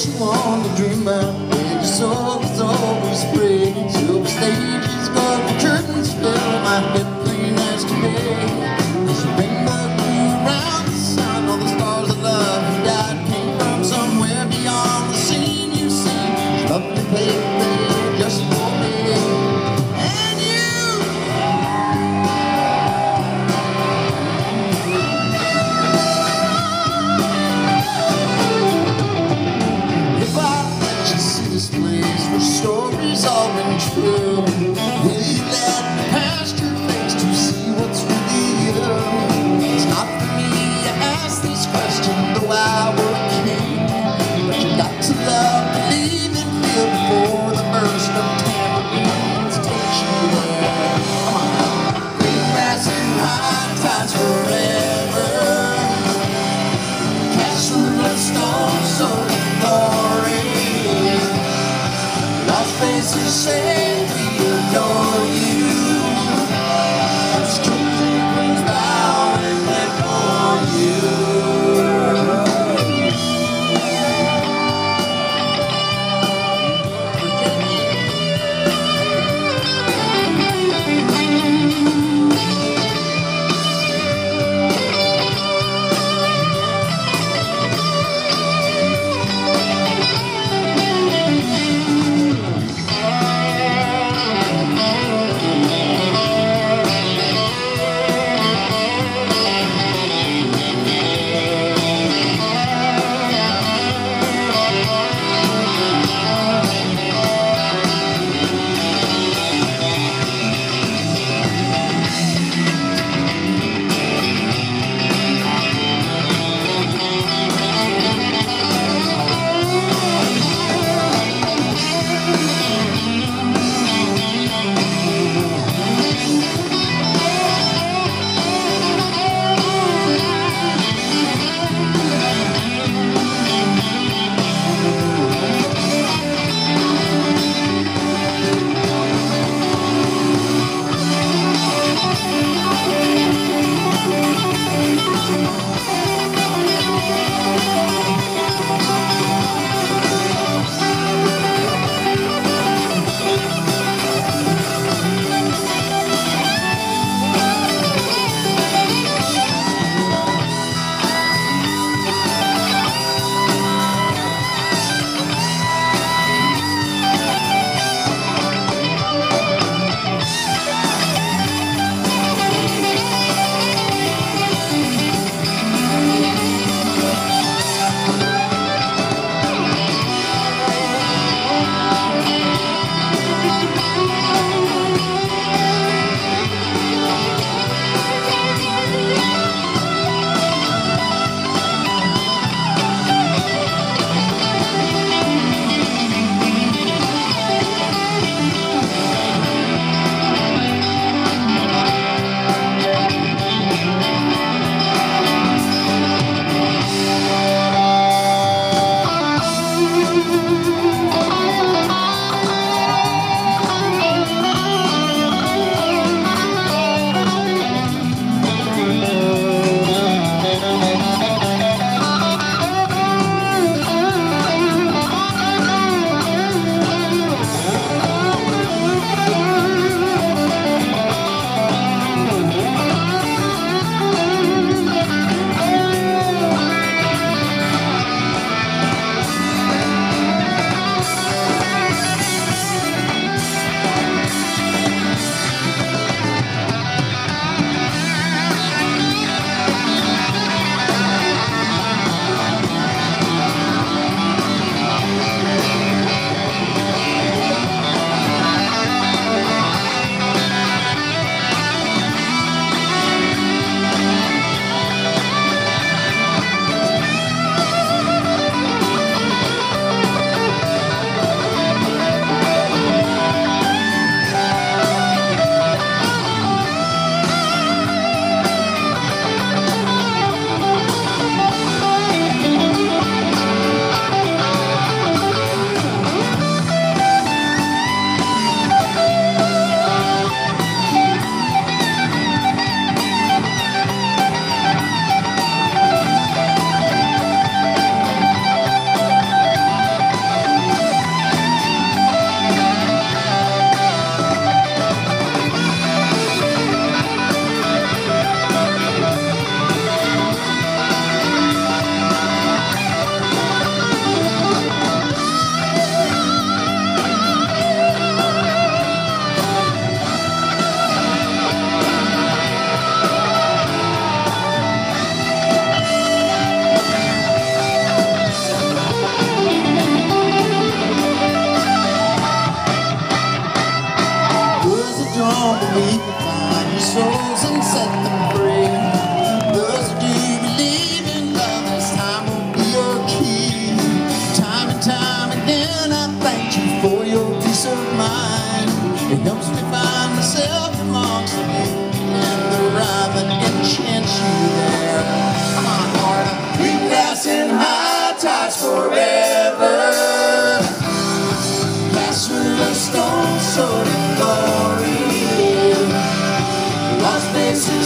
what you want to dream about Baby, soul is always free Silver stage is gone, the curtains fell, my head, clean as can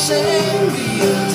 Lost